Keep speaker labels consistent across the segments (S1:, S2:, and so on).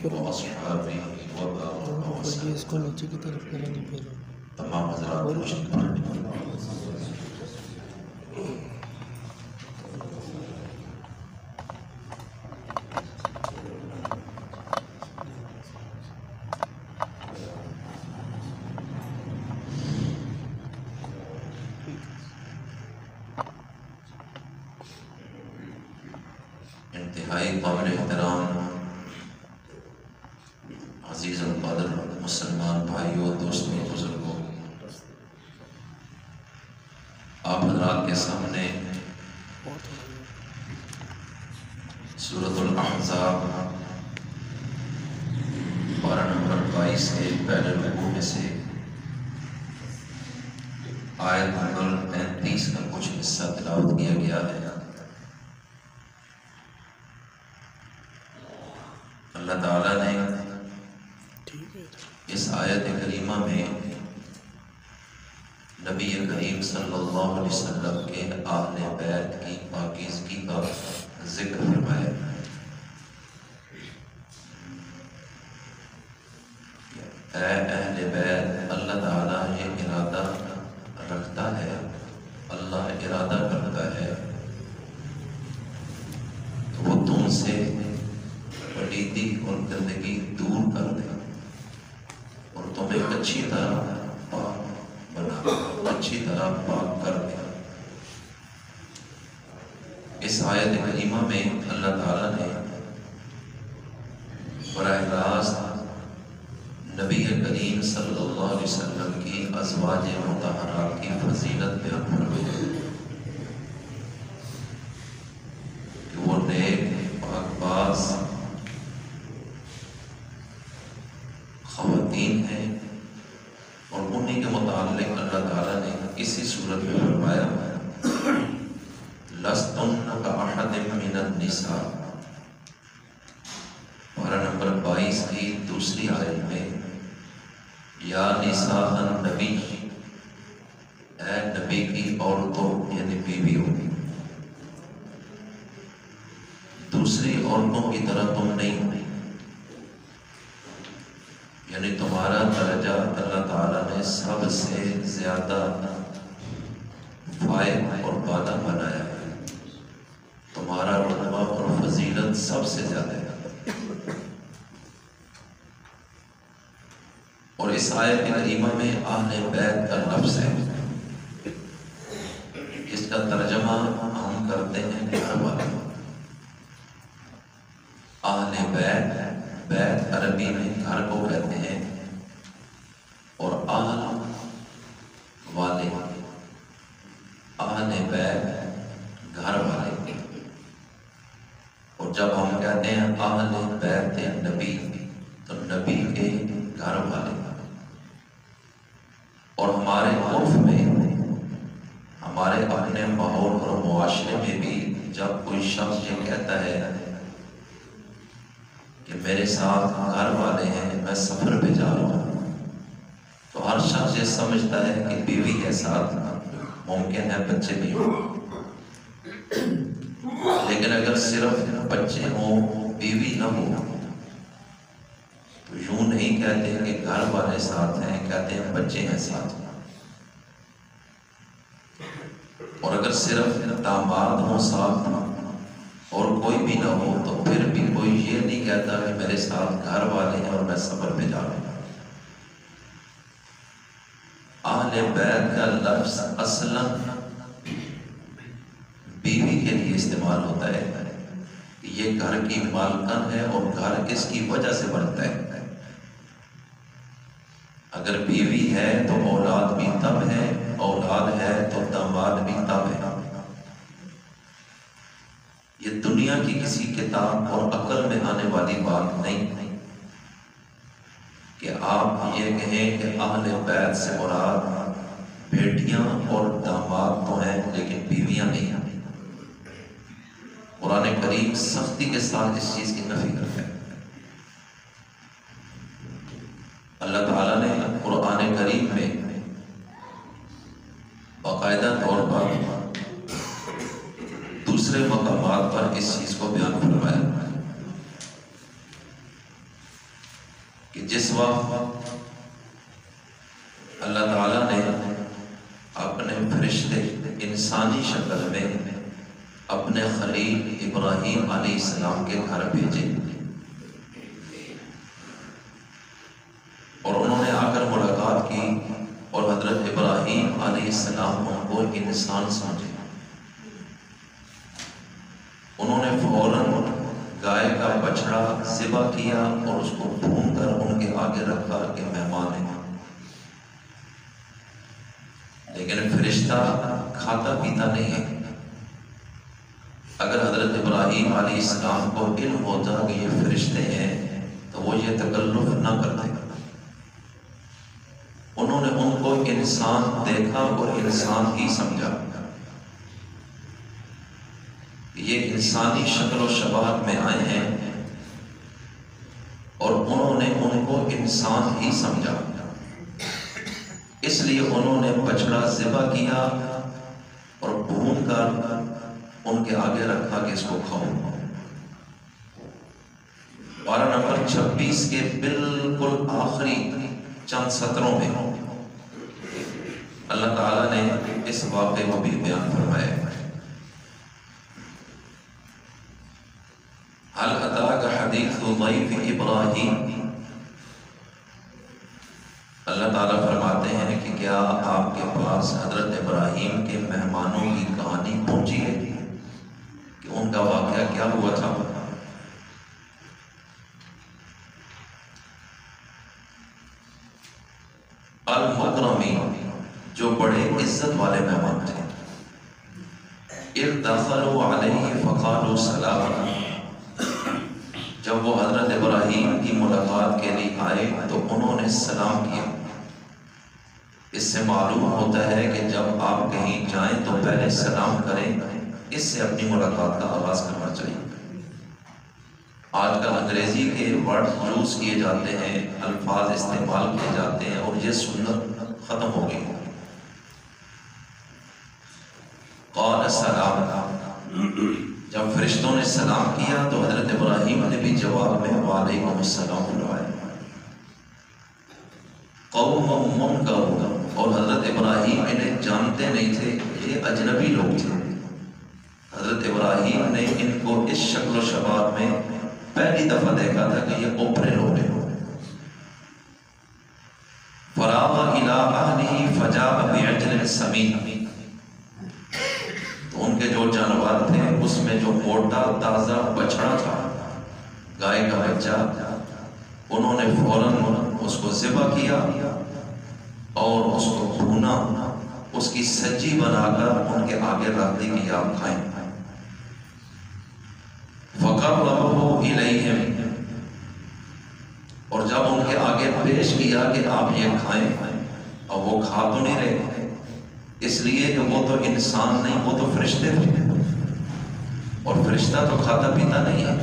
S1: फिर
S2: इसको नीचे की तरफ़ करेंगे फिर
S1: इंतहाई काबिल एहतराम भाइयों दोस्तों बुज़ुर्गों। आप हजरात के सामने सूरत अहज़ाब पारा नंबर बाईस के पहले रुकू में से आयत नंबर पैंतीस का कुछ हिस्सा तिलावत किया गया है अल्लाह ताला ने
S2: ठीक है
S1: इस आयत करीमा में नबी करीम सल्लल्लाहु अलैहि वसल्लम के आहले बैत की पाकीज़गी का ज़िक्र फरमाया। अहले बैत, अल्लाह ताला ये इरादा रखता है, अल्लाह इरादा करता है। तो वो तुमसे पलीदी और गंदगी दूर कर दे और तुम्हें अच्छी तरह पाक बना अच्छी तरह पाक कर दिया इस आयत करीमा में अल्लाह ताला ने बरह रास्त नबी करीम सल्लल्लाहु अलैहि वसल्लम की अजवाज मुतहरा की फजीलत बयान फरमाई कि वो नेक पाकबाज खवातीन हैं और उन्हीं के मुतालिक अल्लाह ताला ने इसी सूरत में फरमाया लस्तुन का अहद मिनन निसा पारा नंबर 22 की दूसरी आयत में या निसाहन नबी की औरतों, यानी बीवियों। दूसरी औरतों की तरह तुम नहीं हो। यानी तुम्हारा दर्जा अल्लाह ताला ने सबसे ज़्यादा फायद और बाला बनाया है। तुम्हारा रुतबा और फजीलत सबसे ज़्यादा है। और इस आयत करीमा में आहले बैत का लफ्ज है। इसका तर्जमा हम करते हैं घर वाले आहले बैत बैत अरबी में घर को कहते हैं। और आल वाले आहले बैत घर वाले। और जब हम कहते हैं आहले बैत नबी तो नबी के घर वाले और हमारे उर्फ़ में हमारे अपने माहौल और मुआशरे में भी जब कोई शख्स ये कहता है कि मेरे साथ घर वाले हैं, मैं सफ़र पे जा रहा हूँ तो हर शख्स ये समझता है कि बीवी के साथ मुमकिन है बच्चे भी हों। लेकिन अगर सिर्फ़ बच्चे हों, बीवी ना हो तो यूँ नहीं कहते कि घर वाले साथ हैं, कहते हैं बच्चे हैं साथ और अगर सिर्फ़ दामाद हो साथ और कोई भी ना हो तो फिर भी कोई ये नहीं कहता कि मेरे साथ घर वाले हैं और मैं सफ़र पे जा रहा आहले बैत का लफ्ज असलन बीवी के लिए इस्तेमाल होता है। ये घर की मालकन है और घर इसकी वजह से बनता है? अगर बीवी है तो औलाद भी तब है, औलाद है तो दामाद भी तब है ये दुनिया की किसी किताब और अकल में आने वाली बात नहीं। कि आप ये कहें कि अहले बैत से मुराद बेटियाँ और दामाद तो हैं, लेकिन बीवियाँ नहीं हैं। कुरान करीम सख्ती के साथ इस चीज़ की नफी करते है अल्लाह ताला ने कुरान करीम में बाकायदा तौर पर दूसरे मकामात पर इस चीज़ को बयान फरमाया कि जिस वक्त अल्लाह ताला ने अपने फरिश्ते इंसानी में अपने खलील इब्राहिम अलैहिस्सलाम के घर भेजे। और उन्होंने आकर मुलाकात की और हज़रत इब्राहिम अलैहिस्सलाम उनको इंसान समझे। उन्होंने फ़ौरन गाय का बछड़ा सिबा किया और उसको भून उनके आगे रखा कि मेहमान है। लेकिन फरिश्ता खाता पीता नहीं है। अगर हज़रत इब्राहिम अलैहिस्सलाम को इल्म होता कि ये फरिश्ते हैं तो वो ये तकल्लुफ ना करते। उन्होंने उनको इंसान देखा और इंसान ही समझा। ये इंसानी शक्ल शबात में आए हैं और उन्होंने उनको इंसान ही समझा। इसलिए उन्होंने बछड़ा जिबा किया और भून कर उनके आगे रखा कि इसको खाओ बारह नंबर 26 के बिल्कुल आखिरी चंद सत्रों में अल्लाह ताला ने इस वाक़े को भी बयान फरमाया। हल अताक हदीस ज़ैफ़ इब्राहीम अल्लाह ताला फरमाते हैं कि क्या आपके पास हज़रत इब्राहिम के मेहमानों की कहानी पहुँची है? कि उनका वाक़या क्या हुआ था? अल मुकरमी जो बड़े इज़्ज़त वाले मेहमान थे। जब वो हज़रत इब्राहिम की मुलाकात के लिए आए तो उन्होंने सलाम किया। इससे मालूम होता है कि जब आप कहीं जाएँ तो पहले सलाम करें, इससे अपनी मुलाकात का आगाज़ करना चाहिए। आजकल अंग्रेज़ी के वर्ड यूज़ किए जाते हैं, अल्फाज इस्तेमाल किए जाते हैं और ये सुन्नत खत्म हो गई। कौन सलाम। जब फरिश्तों ने सलाम किया तो हज़रत इब्राहिम ने भी जवाब में, वालेकुम सलाम बुलवाया। कौम का और हज़रत इब्राहिम इन्हें जानते नहीं थे, ये अजनबी लोग थे। हज़रत इब्राहिम ने इनको इस शक्ल शबाब में पहली दफ़ा देखा था कि ये ओपरे लोग हैं। तो उनके जो जानवर थे, उसमें जो मोटा, ताज़ा, बछड़ा था, गाय का बच्चा, उन्होंने फ़ौरन उसको जिबा किया और उसको भूना, उसकी सज्जी बनाकर उनके आगे दी कि आप खाएँ। फकर रहो और जब उनके आगे पेश किया कि आप ये खाएँ और वो खा तो नहीं रहे। इसलिए कि वो तो इंसान नहीं, वो तो फरिश्ते थे। और फरिश्ता तो खाता पीता नहीं है।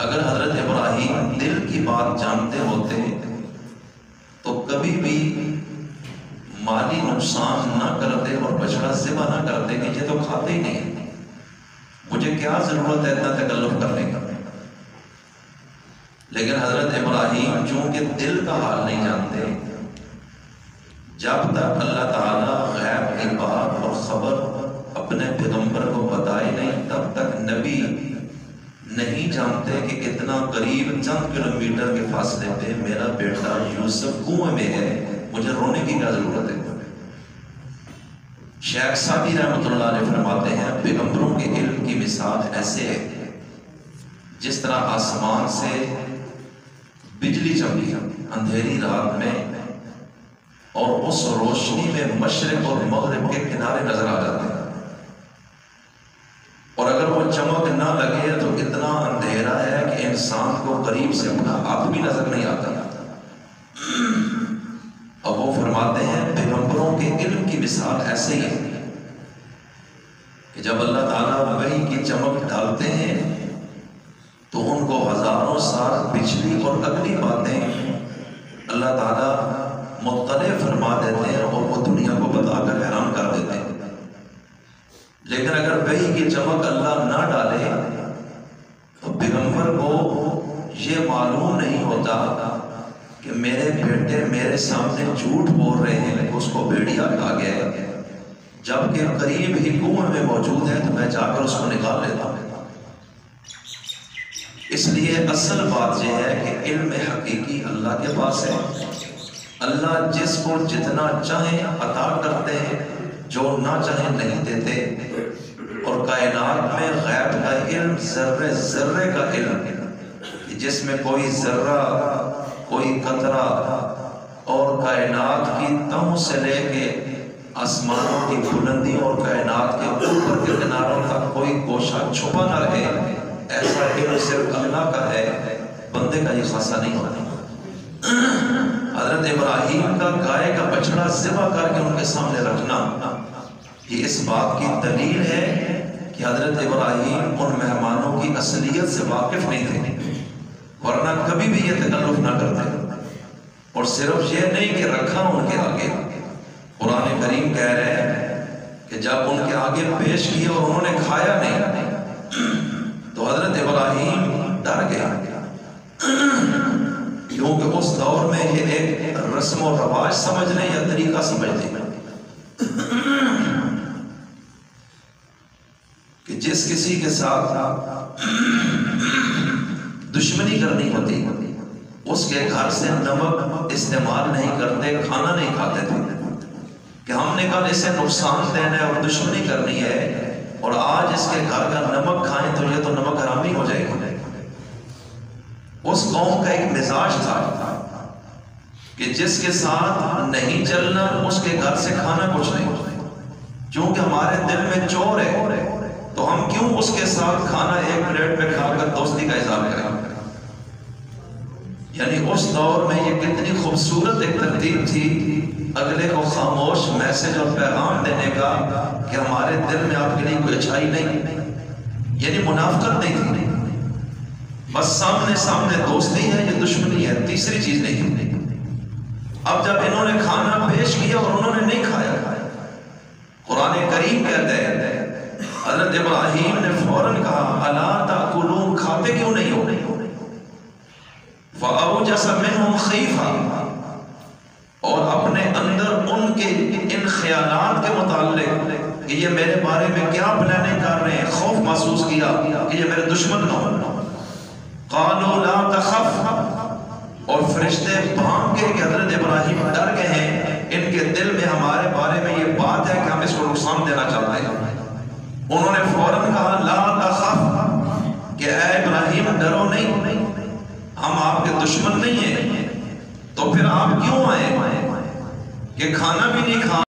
S1: अगर हज़रत इब्राहिम दिल की बात जानते होते तो कभी भी माली नुकसान ना करते और बछड़ा जिबा ना करते कि ये तो खाते ही नहीं मुझे क्या ज़रूरत है इतना तकल्लुफ करने का? लेकिन हज़रत इब्राहिम चूँकि दिल का हाल नहीं जानते, जब तक अल्लाह ताला गैब बात और खबर जानते कि इतना करीब चंद किलोमीटर के फासले पे मेरा बेटा यूसुफ कुएँ में है। मुझे रोने की क्या ज़रूरत है? शेख सादी रहमतुल्लाह ने फरमाते हैं, पैगंबरों के इल्म की मिसाल ऐसे है, जिस तरह आसमान से बिजली चमकी, अंधेरी रात में, और उस रोशनी में मशरक और मगरब के किनारे नज़र आ जाते हैं। वो चमक ना लगे तो इतना अंधेरा है कि इंसान को करीब से अपना हाथ भी नज़र नहीं आता। अब वो फरमाते हैं, पैगंबरों के इल्म की मिसाल ऐसे ही है कि जब अल्लाह ताला वही की चमक डालते हैं तो उनको हज़ारों साल पिछली और अगली बातें अल्लाह ताला मुख्तले फरमा देते हैं और वो दुनिया को बताकर हैरान कर देते हैं। लेकिन अगर वही की चमक अल्लाह ना डाले तो पैगंबर को ये मालूम नहीं होता कि मेरे बेटे मेरे सामने झूठ बोल रहे हैं उसको भेड़िया खा गया जबकि करीब ही कुएँ में मौजूद है तो मैं जाकर उसको निकाल लेता हूँ। इसलिए असल बात यह है कि इल्म हकीकी अल्लाह के पास है। अल्लाह जिसको जितना चाहे अता करते हैं जो ना चाहे नहीं देते। और कायनात में गैब का इल्म, जर्रे जर्रे का इल्म। जिसमें कोई जर्रा, कोई कतरा और कायनात की तम से लेके आसमानों की बुलंदी और कायनात के ऊपर के किनारों तक कोई गोशा छुपा न रहे, ऐसा इल्म सिर्फ़ अल्लाह का है। बंदे का ये खासा नहीं होता। हज़रत इब्राहिम का गाय का बछड़ा जिबा करके उनके सामने रखना। ये इस बात की दलील है कि हज़रत इब्राहिम उन मेहमानों की असलियत से वाकिफ नहीं थे, वरना कभी भी ये तकल्लुफ ना करते। और सिर्फ़ ये नहीं कि रखा उनके आगे। कुरान करीम कह रहे हैं कि जब उनके आगे पेश किए और उन्होंने खाया नहीं तो हज़रत इब्राहिम डर गया। उस दौर में ये एक रस्म और रवाज समझ लें या तरीका समझ लें। कि जिस किसी के साथ दुश्मनी करनी होती, उसके घर से नमक इस्तेमाल नहीं करते, खाना नहीं खाते थे। कि हमने कल इसे नुकसान देना है और दुश्मनी करनी है और आज इसके घर का नमक खाएँ तो ये तो नमक हरामी उस कौम का एक मिजाज था कि जिसके साथ नहीं चलना उसके घर से खाना कुछ नहीं। क्योंकि हमारे दिल में चोर है तो हम क्यों उसके साथ खाना एक प्लेट में खाकर दोस्ती का इजहार करें? यानी उस दौर में ये कितनी खूबसूरत एक तरतीब थी, अगले को खामोश मैसेज और पैगाम देने का कि हमारे दिल में आपके लिए कोई अच्छाई नहीं। यानी मुनाफत नहीं थी। बस सामने सामने दोस्ती है, ये दुश्मनी है, तीसरी चीज़ नहीं अब जब इन्होंने खाना पेश किया और उन्होंने नहीं खाया, कुरान करीम कहते हैं, हज़रत इब्राहिम ने फ़ौरन कहा, अला ताकुलून, खाते क्यों नहीं हो? नहीं हो जैसा मैं हूँ खीफा। और अपने अंदर उनके, इन ख्यालात के मुतालिक कि ये मेरे बारे में क्या प्लानिंग कर रहे हैं, खौफ महसूस किया कि ये मेरे दुश्मन ना हो। कानो ला तखफ। और फरिश्ते भाग के कि हज़रत इब्राहिम डर गए हैं, इनके दिल में हमारे बारे में ये बात है कि हम इसको नुकसान देना चाहते हैं। उन्होंने फ़ौरन कहा, ला तखफ। कि ऐ इब्राहिम, डरो नहीं। हम आपके दुश्मन नहीं हैं। तो फिर आप क्यों आए? कि खाना भी नहीं खा